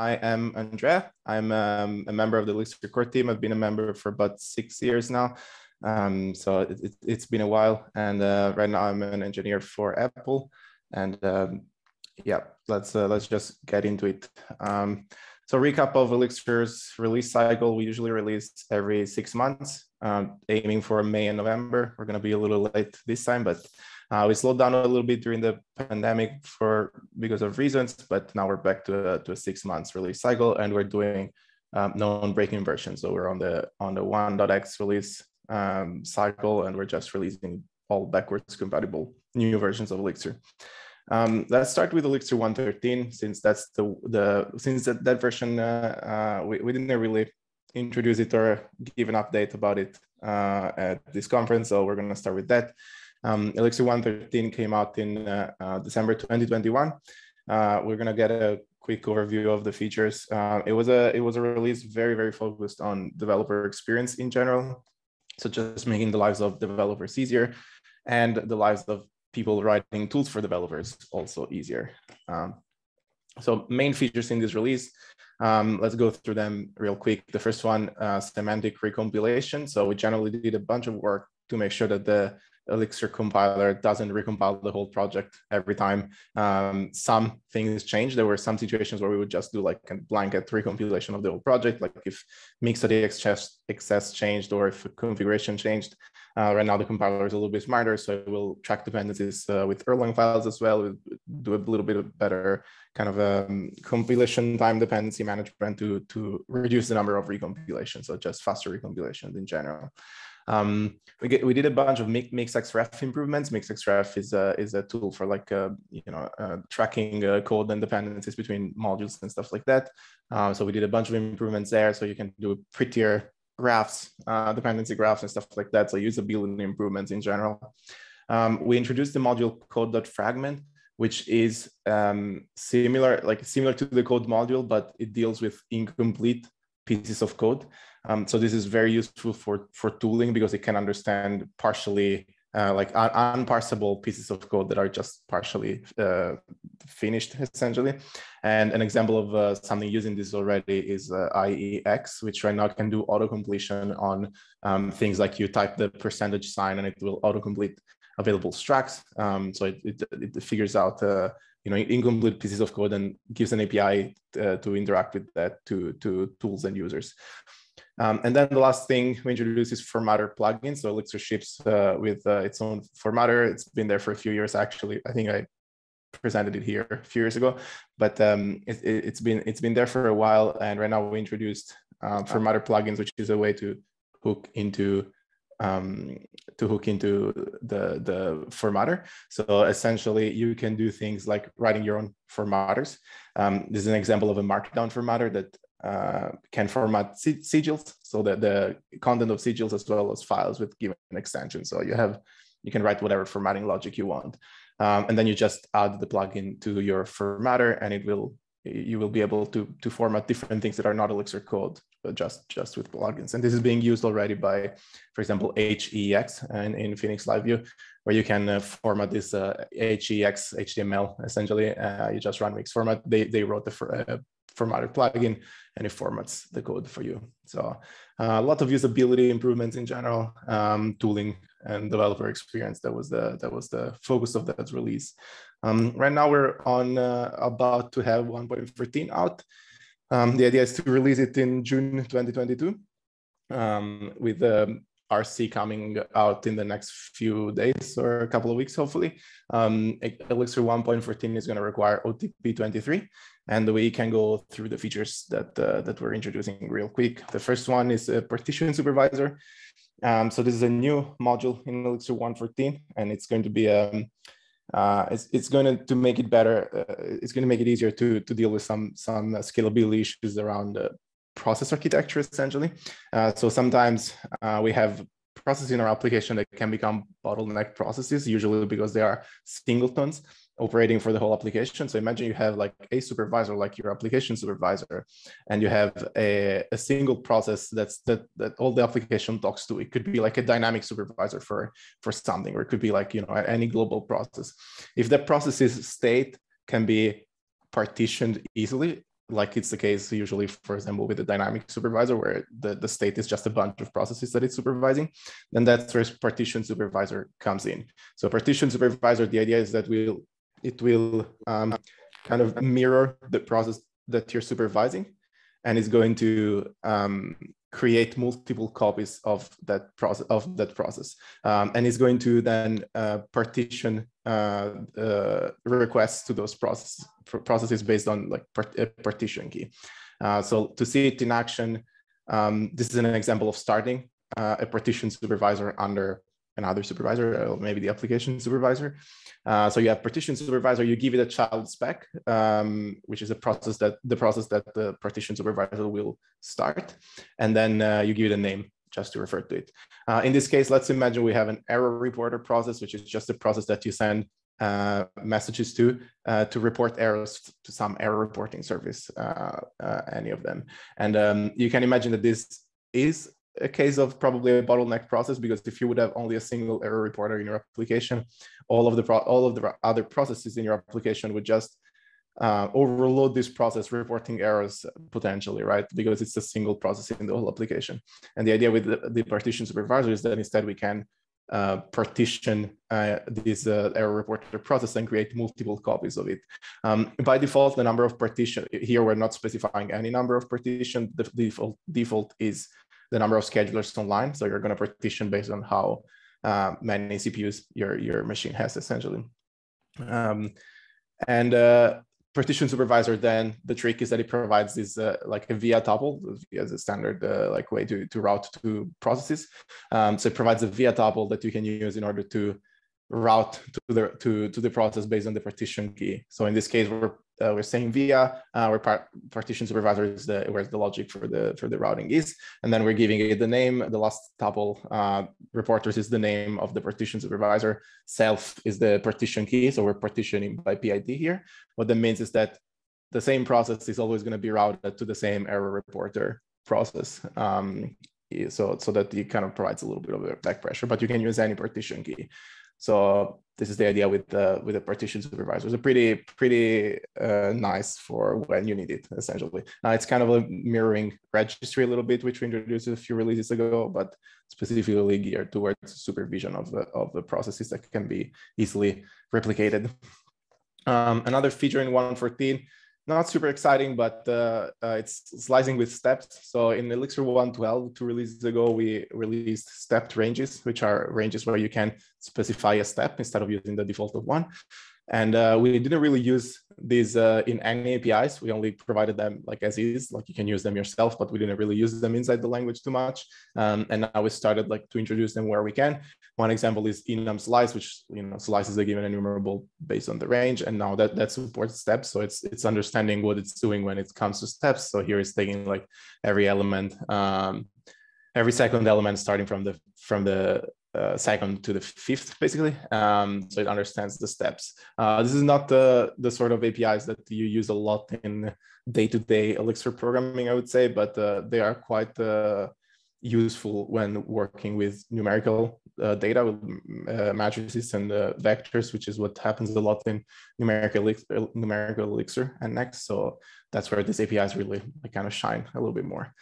I am Andrea. I'm um, a member of the Elixir core team. I've been a member for about six years now. Um, so it, has it, been a while. And uh, right now I'm an engineer for Apple. And um, yeah, let's uh, let's just get into it. Um, so recap of Elixir's release cycle. We usually release every six months, um, aiming for May and November. We're going to be a little late this time, but uh, we slowed down a little bit during the pandemic for because of reasons, but now we're back to a, to a six months release cycle, and we're doing um, known breaking versions. So we're on the on the 1.x release um, cycle, and we're just releasing all backwards compatible new versions of Elixir. Um, let's start with Elixir 113, since that's the the since that, that version uh, uh, we, we didn't really introduce it or give an update about it uh, at this conference. So we're going to start with that. Um, Elixir 113 came out in uh, uh, December 2021. Uh, we're gonna get a quick overview of the features. It was a it was a release very very focused on developer experience in general, so just making the lives of developers easier, and the lives of people writing tools for developers also easier. Um, so main features in this release. Um, let's go through them real quick. The first one, uh, semantic recompilation. So we generally did a bunch of work to make sure that the Elixir compiler doesn't recompile the whole project every time. Um, some things change. There were some situations where we would just do like a blanket recompilation of the whole project, like if mix.exs changed or if configuration changed. Uh, right now, the compiler is a little bit smarter, so it will track dependencies uh, with Erlang files as well. We'll do a little bit of better kind of um, compilation time dependency management to, to reduce the number of recompilations, so just faster recompilations in general. Um, we get, we did a bunch of mix xref improvements. mix xref is a is a tool for like uh, you know uh, tracking uh, code and dependencies between modules and stuff like that. Uh, so we did a bunch of improvements there, so you can do prettier graphs, uh, dependency graphs and stuff like that. So usability improvements in general. Um, we introduced the module code.fragment, which is um, similar, like similar to the code module, but it deals with incomplete pieces of code. Um, so this is very useful for, for tooling because it can understand partially uh, like un- unparsable pieces of code that are just partially uh, finished essentially. And an example of uh, something using this already is uh, IEX, which right now can do auto completion on um, things like you type the percentage sign and it will autocomplete available structs. Um, so it, it, it, figures out uh, you know incomplete pieces of code and gives an API uh, to interact with that to, to tools and users. Um, and then the last thing we introduced is Formatter plugin. So Elixir ships uh, with uh, its own formatter. It's been there for a few years, actually. I think I presented it here a few years ago, but um, it, has been it's been there for a while. And right now we introduced uh, Formatter plugins, which is a way to hook into um, to hook into the the formatter. So essentially, you can do things like writing your own formatters. Um, this is an example of a Markdown formatter that uh, can format sigils, so that the content of sigils as well as files with given extension. So you have you can write whatever formatting logic you want, um, and then you just add the plugin to your formatter, and it will you will be able to to format different things that are not Elixir code, but just just with plugins. And this is being used already by, for example, HEEx and in Phoenix Live View, where you can uh, format this uh, HEEx HTML essentially. Uh, you just run mix format. They they wrote the for, uh, plugin and it formats the code for you. So uh, a lot of usability improvements in general, um, tooling and developer experience. That was the that was the focus of that release. Um, right now we're on uh, about to have 1.13 out. Um, the idea is to release it in June 2022 um, with the RC coming out in the next few days or a couple of weeks, hopefully. Um, Elixir 1.14 is going to require OTP 23, and we can go through the features that uh, that we're introducing real quick. The first one is a partition supervisor. Um, so this is a new module in Elixir 1.14, and it's going to be um, uh, it's, it's going to, to make it better. Uh, it's going to make it easier to, to deal with some some scalability issues around uh, process architecture, essentially. Uh, so sometimes uh, we have processes in our application that can become bottleneck processes, usually because they are singletons operating for the whole application. So imagine you have like a supervisor, like your application supervisor, and you have a, a single process that's that that all the application talks to. It could be like a dynamic supervisor for for something, or it could be like you know any global process. If that process's state can be partitioned easily, like it's the case usually, for example, with the dynamic supervisor, where the, the state is just a bunch of processes that it's supervising, then that's where partition supervisor comes in. So partition supervisor, the idea is that we'll it will um, kind of mirror the process that you're supervising, and it's going to um, create multiple copies of that process of that process. Um, and it's going to then uh, partition uh, uh, requests to those processes processes based on like part, a partition key. Uh, so to see it in action um, this is an example of starting uh, a partition supervisor under another supervisor or maybe the application supervisor uh, so you have partition supervisor, you give it a child spec, um, which is a process that the process that the partition supervisor will start. And then uh, you give it a name just to refer to it. Uh, in this case, let's imagine we have an error reporter process, which is just a process that you send uh, messages to uh, to report errors to some error reporting service, uh, any of them. And um, you can imagine that this is a case of probably a bottleneck process because if you would have only a single error reporter in your application, all of the all of the other processes in your application would just uh, overload this process reporting errors potentially, right? Because it's a single process in the whole application. And the idea with the, the partition supervisor is that instead we can uh, partition uh, this uh, error reporter process and create multiple copies of it. Um, by default, the number of partition here we're not specifying any number of partition. The default default is the number of schedulers online. So you're going to partition based on how uh, many CPUs your, your machine has essentially. Um, and uh, partition supervisor, then the trick is that it provides this uh, like a via tuple as a standard uh, like way to, to route to processes. Um, so it provides a via tuple that you can use in order to route to the to to the process based on the partition key. So in this case, we're uh, we're saying via uh, where part, partition supervisor is the where the logic for the for the routing is, and then we're giving it the name. The last tuple uh, reporters is the name of the partition supervisor. Self is the partition key, so we're partitioning by PID here. What that means is that the same process is always going to be routed to the same error reporter process. Um, so so that it kind of provides a little bit of back pressure, but you can use any partition key. So this is the idea with the with the partition supervisor. It's a pretty pretty uh, nice for when you need it. Essentially, uh, it's kind of a mirroring registry a little bit, which we introduced a few releases ago, but specifically geared towards supervision of the of the processes that can be easily replicated. Um, another feature in 114 not super exciting, but uh, uh, it's slicing with steps. So in Elixir 112, two releases ago, we released stepped ranges, which are ranges where you can specify a step instead of using the default of one. And uh, we didn't really use these uh, in any APIs. We only provided them like as is, like you can use them yourself, but we didn't really use them inside the language too much. Um, and now we started like to introduce them where we can. One example is enum slice, which you know slices a given enumerable based on the range, and now that that supports steps. So it's it's understanding what it's doing when it comes to steps. So here it's taking like every element. Um, every second element starting from the from the uh, second to the fifth, basically. Um, so it understands the steps. Uh, this is not the, the sort of APIs that you use a lot in day-to-day Elixir programming, I would say, but uh, they are quite uh, useful when working with numerical uh, data, with uh, matrices and vectors, which is what happens a lot in numerical, numerical Elixir and Nx. So that's where these APIs really kind of shine a little bit more.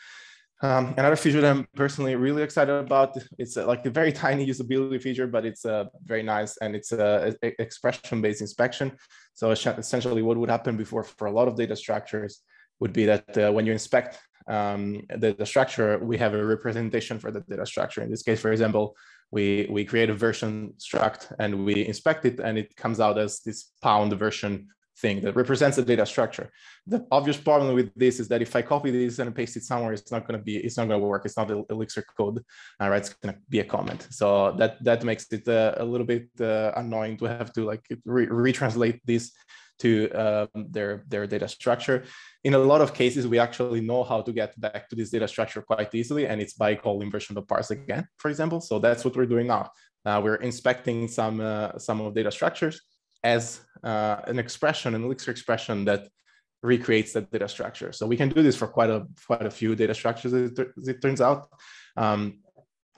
Um, another feature that I'm personally really excited about, it's uh, like a very tiny usability feature, but it's uh, very nice and it's uh, expression-based inspection. So essentially what would happen before for a lot of data structures would be that uh, when you inspect um, the, the, structure, we have a representation for the data structure. In this case, for example, we, we create a version struct and we inspect it and it comes out as this pound version thing that represents the data structure. The obvious problem with this is that if I copy this and paste it somewhere, it's not going to be, it's not going to work. It's not Elixir code, all right? It's going to be a comment. So that that makes it uh, a little bit uh, annoying to have to like re retranslate this to um, their their data structure. In a lot of cases, we actually know how to get back to this data structure quite easily, and it's by calling version of parse again, for example. So that's what we're doing now. Uh, we're inspecting some uh, some of data structures as uh, an expression, an Elixir expression that recreates that data structure. So we can do this for quite a quite a few data structures, as it, turns out. Um,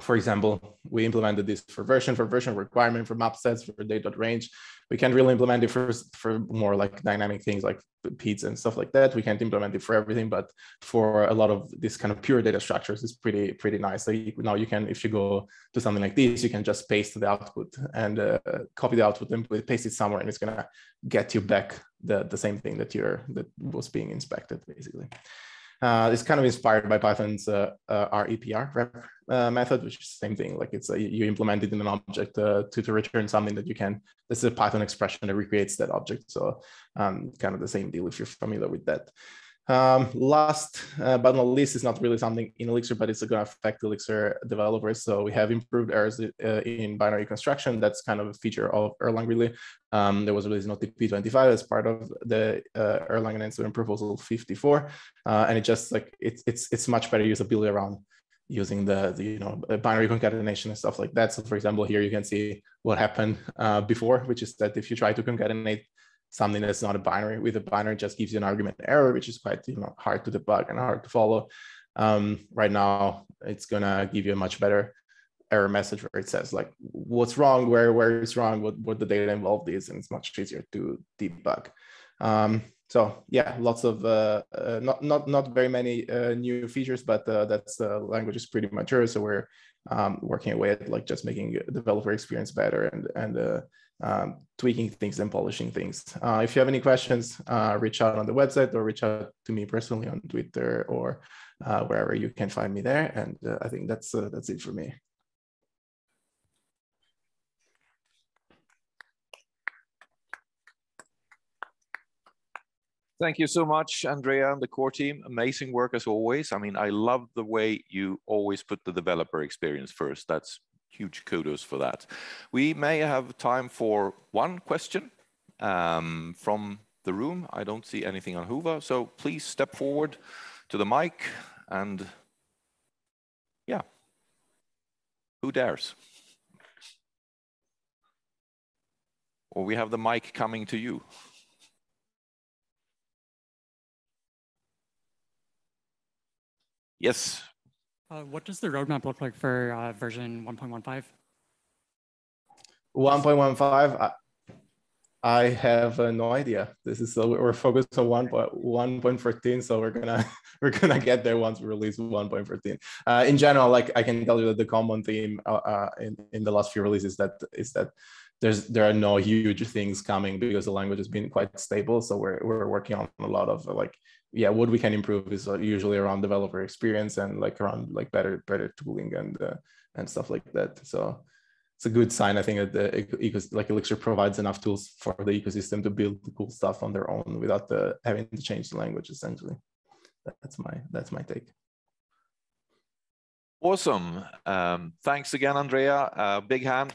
for example, we implemented this for version, for version requirement, for map sets, for date range. We can't really implement it for, for more like dynamic things like PIDs and stuff like that. We can't implement it for everything, but for a lot of this kind of pure data structures, it's pretty pretty nice. So you, now you can, if you go to something like this, you can just paste the output and uh, copy the output and paste it somewhere, and it's gonna get you back the the same thing that you're that was being inspected basically. Uh, it's kind of inspired by Python's uh, uh, REPR rep uh, method, which is the same thing. Like it's a, you implement it in an object uh, to, to return something that you can. This is a Python expression that recreates that object. So um, kind of the same deal if you're familiar with that. Um, last uh, but not least is not really something in Elixir, but it's going to affect Elixir developers. So we have improved errors uh, in binary construction. That's kind of a feature of Erlang really. Um, there was released in OTP25 as part of the uh, Erlang Enhancement Proposal 54. Uh, and it just like, it's, it's, it's much better usability around using the, the, you know binary concatenation and stuff like that. So for example, here you can see what happened uh, before, which is that if you try to concatenate something that's not a binary with a binary just gives you an argument error, which is quite you know hard to debug and hard to follow. Um, right now, it's gonna give you a much better error message where it says like what's wrong, where where is wrong, what what the data involved is, and it's much easier to debug. Um, so yeah, lots of uh, uh, not not not very many uh, new features, but uh, that's uh, language is pretty mature. So we're um, working away at like just making developer experience better and and uh, um, tweaking things and polishing things. Uh, if you have any questions, uh, reach out on the website or reach out to me personally on Twitter or uh, wherever you can find me there. And uh, I think that's uh, that's it for me. Thank you so much, Andrea and the core team. Amazing work as always. I mean, I love the way you always put the developer experience first. That's huge kudos for that. We may have time for one question um, from the room. I don't see anything on Hoover, so please step forward to the mic and yeah, who dares? Or we have the mic coming to you. Yes, what does the roadmap look like for uh, version 1.15? 1.15, I, have uh, no idea. This is so we're focused on 1.14, so we're gonna we're gonna get there once we release 1.14. Uh, in general, like I can tell you that the common theme uh, uh, in in the last few releases that is that there's there are no huge things coming because the language has been quite stable. So we're we're working on a lot of like yeah what we can improve is uh, usually around developer experience and like around like better better tooling and uh, and stuff like that. So it's a good sign i think that the like elixir provides enough tools for the ecosystem to build cool stuff on their own without the having to change the language essentially. That's my that's my take. Awesome. Um, thanks again andrea. Uh, big hand